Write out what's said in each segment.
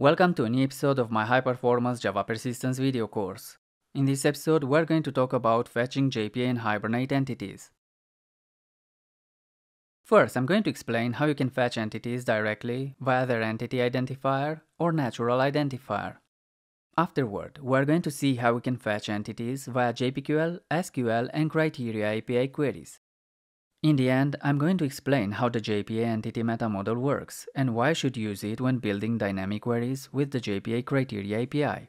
Welcome to a new episode of my high performance Java persistence video course. In this episode, we're going to talk about fetching JPA and Hibernate entities. First, I'm going to explain how you can fetch entities directly via their entity identifier or natural identifier. Afterward, we're going to see how we can fetch entities via JPQL, SQL, and Criteria API queries. In the end, I'm going to explain how the JPA entity meta model works and why I should use it when building dynamic queries with the JPA Criteria API.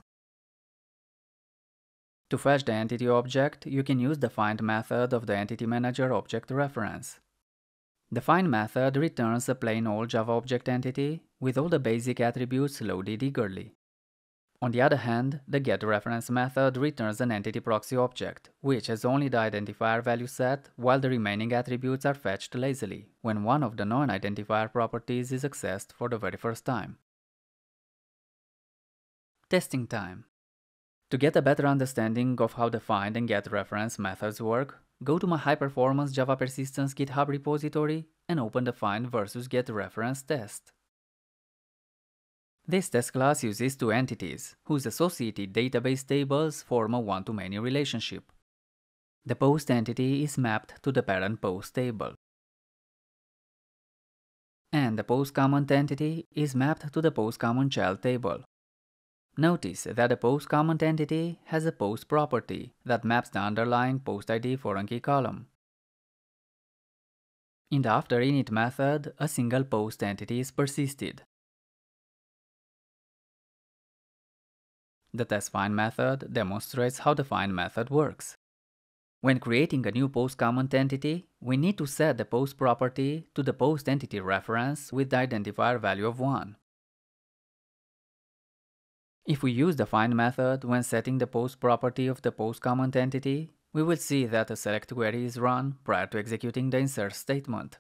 To fetch the entity object, you can use the find method of the Entity Manager object reference. The find method returns a plain old Java object entity with all the basic attributes loaded eagerly. On the other hand, the getReference method returns an entity proxy object, which has only the identifier value set, while the remaining attributes are fetched lazily, when one of the non-identifier properties is accessed for the very first time. Testing time. To get a better understanding of how the find and getReference methods work, go to my high-performance Java Persistence GitHub repository and open the find versus getReference test. This test class uses two entities, whose associated database tables form a one-to-many relationship. The post entity is mapped to the parent post table. And the post comment entity is mapped to the post comment child table. Notice that the post comment entity has a post property that maps the underlying post ID foreign key column. In the after init method, a single post entity is persisted. The test find method demonstrates how the find method works. When creating a new post comment entity, we need to set the post property to the post entity reference with the identifier value of 1. If we use the find method when setting the post property of the post comment entity, we will see that a select query is run prior to executing the insert statement.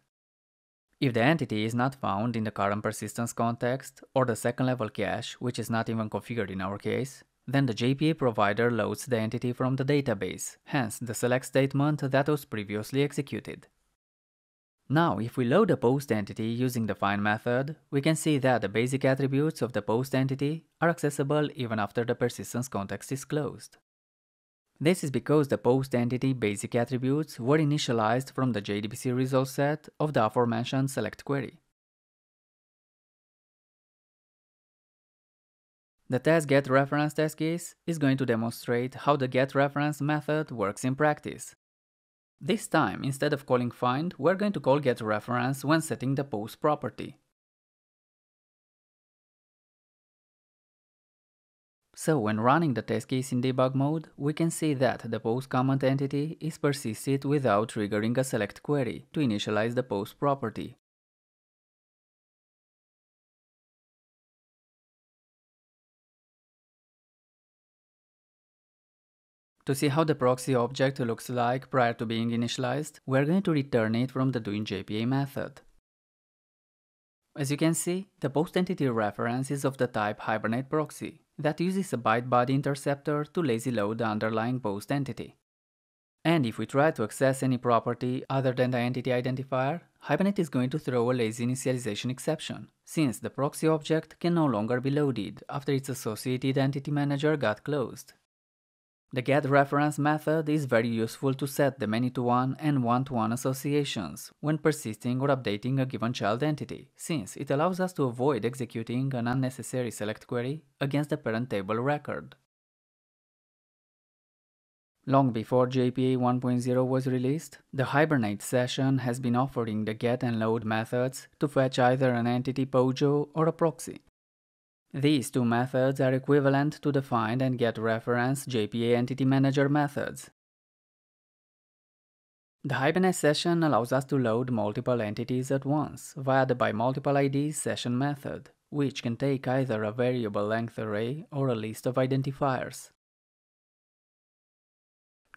If the entity is not found in the current persistence context, or the second level cache, which is not even configured in our case, then the JPA provider loads the entity from the database, hence the select statement that was previously executed. Now, if we load a post entity using the find method, we can see that the basic attributes of the post entity are accessible even after the persistence context is closed. This is because the post entity basic attributes were initialized from the JDBC result set of the aforementioned select query. The test getReference test case is going to demonstrate how the getReference method works in practice. This time, instead of calling find, we're going to call getReference when setting the post property. So when running the test case in debug mode, we can see that the post comment entity is persisted without triggering a select query to initialize the post property. To see how the proxy object looks like prior to being initialized, we're going to return it from the doInJPA method. As you can see, the post entity reference is of the type Hibernate proxy, that uses a ByteBuddy interceptor to lazy load the underlying post entity. And if we try to access any property other than the entity identifier, Hibernate is going to throw a lazy initialization exception, since the proxy object can no longer be loaded after its associated entity manager got closed. The getReference method is very useful to set the many-to-one and one-to-one associations when persisting or updating a given child entity, since it allows us to avoid executing an unnecessary select query against the parent table record. Long before JPA 1.0 was released, the Hibernate session has been offering the get and load methods to fetch either an entity POJO or a proxy. These two methods are equivalent to the find and getReference JPA Entity Manager methods. The Hibernate session allows us to load multiple entities at once via the byMultipleIDs session method, which can take either a variable length array or a list of identifiers.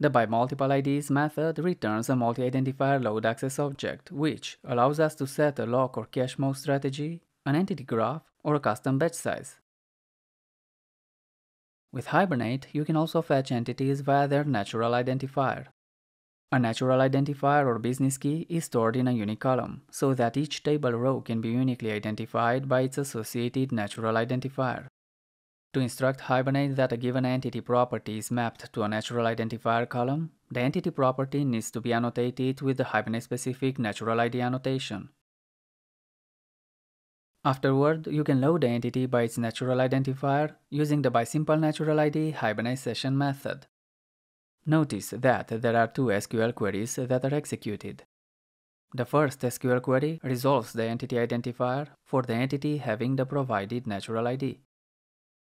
The byMultipleIDs method returns a multi-identifier load access object, which allows us to set a lock or cache mode strategy, an entity graph, or a custom batch size. With Hibernate, you can also fetch entities via their natural identifier. A natural identifier or business key is stored in a unique column, so that each table row can be uniquely identified by its associated natural identifier. To instruct Hibernate that a given entity property is mapped to a natural identifier column, the entity property needs to be annotated with the Hibernate-specific natural ID annotation. Afterward, you can load the entity by its natural identifier using the BySimple natural ID Hibernate session method. Notice that there are two SQL queries that are executed. The first SQL query resolves the entity identifier for the entity having the provided natural ID.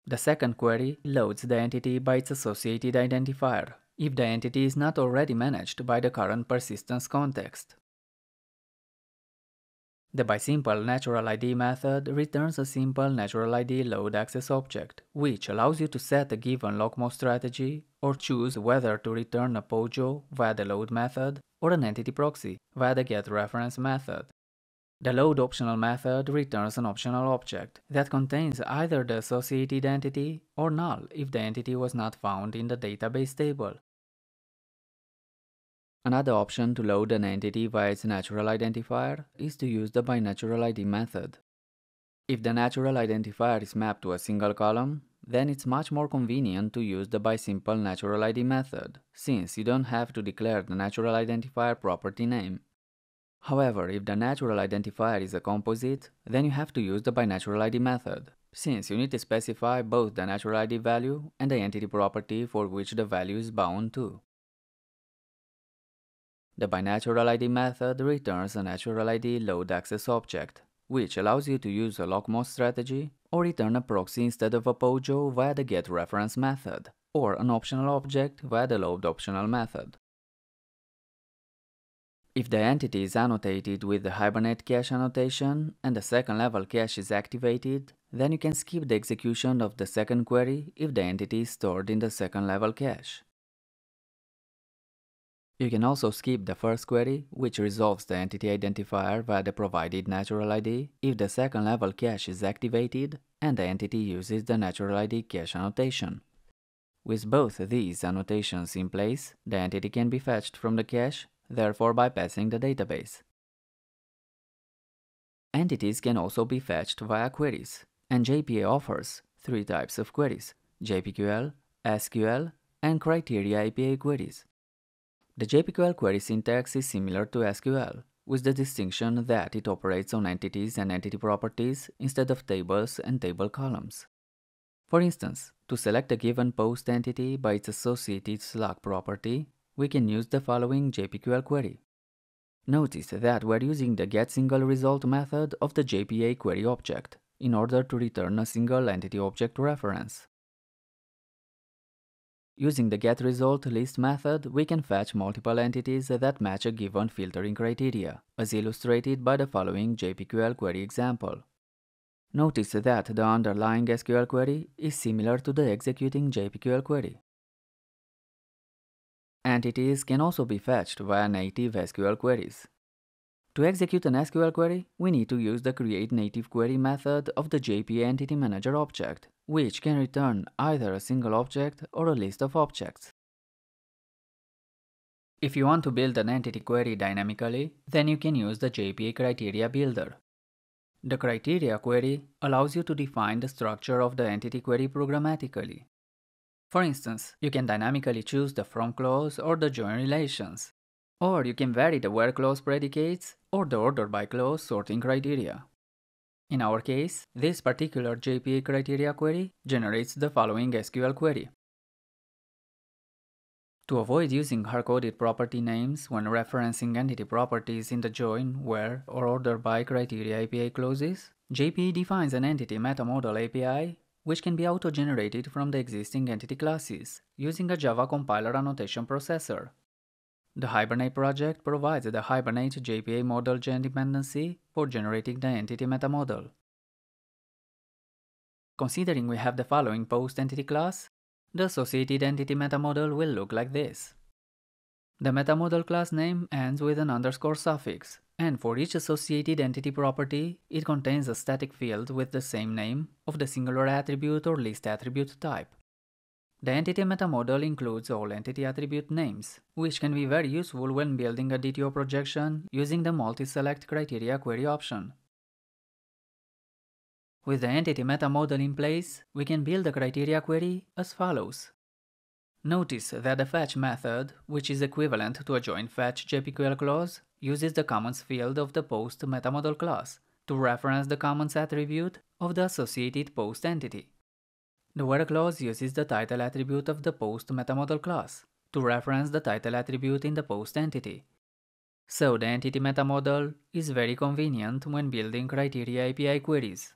The second query loads the entity by its associated identifier, if the entity is not already managed by the current persistence context. The BySimple natural ID method returns a simple natural ID load access object, which allows you to set a given LockMode strategy or choose whether to return a POJO via the load method or an entity proxy via the getReference method. The load optional method returns an optional object that contains either the associated entity or null if the entity was not found in the database table. Another option to load an entity via its natural identifier is to use the ByNaturalID method. If the natural identifier is mapped to a single column, then it's much more convenient to use the BySimple natural ID method, since you don't have to declare the natural identifier property name. However, if the natural identifier is a composite, then you have to use the ByNaturalID method, since you need to specify both the natural ID value and the entity property for which the value is bound to. The ByNaturalID method returns a natural ID load access object, which allows you to use a LockMode strategy or return a proxy instead of a POJO via the getReference method, or an optional object via the load optional method. If the entity is annotated with the Hibernate cache annotation and the second level cache is activated, then you can skip the execution of the second query if the entity is stored in the second level cache. You can also skip the first query, which resolves the entity identifier via the provided natural ID if the second level cache is activated and the entity uses the natural ID cache annotation. With both these annotations in place, the entity can be fetched from the cache, therefore bypassing the database. Entities can also be fetched via queries, and JPA offers three types of queries, JPQL, SQL, and Criteria API queries. The JPQL query syntax is similar to SQL, with the distinction that it operates on entities and entity properties instead of tables and table columns. For instance, to select a given post entity by its associated slug property, we can use the following JPQL query. Notice that we're using the getSingleResult method of the JPA query object in order to return a single entity object reference. Using the getResultList method, we can fetch multiple entities that match a given filtering criteria, as illustrated by the following JPQL query example. Notice that the underlying SQL query is similar to the executing JPQL query. Entities can also be fetched via native SQL queries. To execute an SQL query, we need to use the createNativeQuery method of the JPA Entity Manager object, which can return either a single object or a list of objects. If you want to build an entity query dynamically, then you can use the JPA Criteria Builder. The Criteria query allows you to define the structure of the entity query programmatically. For instance, you can dynamically choose the from clause or the join relations. Or you can vary the where clause predicates or the order by clause sorting criteria. In our case, this particular JPA criteria query generates the following SQL query. To avoid using hard-coded property names when referencing entity properties in the join, where, or order by criteria API clauses, JPA defines an entity metamodel API which can be auto-generated from the existing entity classes using a Java compiler annotation processor the Hibernate project provides the Hibernate JPA model gen dependency for generating the entity metamodel. Considering we have the following post entity class, the associated entity metamodel will look like this. The metamodel class name ends with an underscore suffix, and for each associated entity property, it contains a static field with the same name of the singular attribute or list attribute type. The entity meta model includes all entity attribute names, which can be very useful when building a DTO projection using the multi-select criteria query option. With the entity meta model in place, we can build a criteria query as follows. Notice that the fetch method, which is equivalent to a join fetch JPQL clause, uses the comments field of the post metamodel class to reference the comments attribute of the associated post entity. The where clause uses the title attribute of the post metamodel class to reference the title attribute in the post entity. So the entity metamodel is very convenient when building criteria API queries.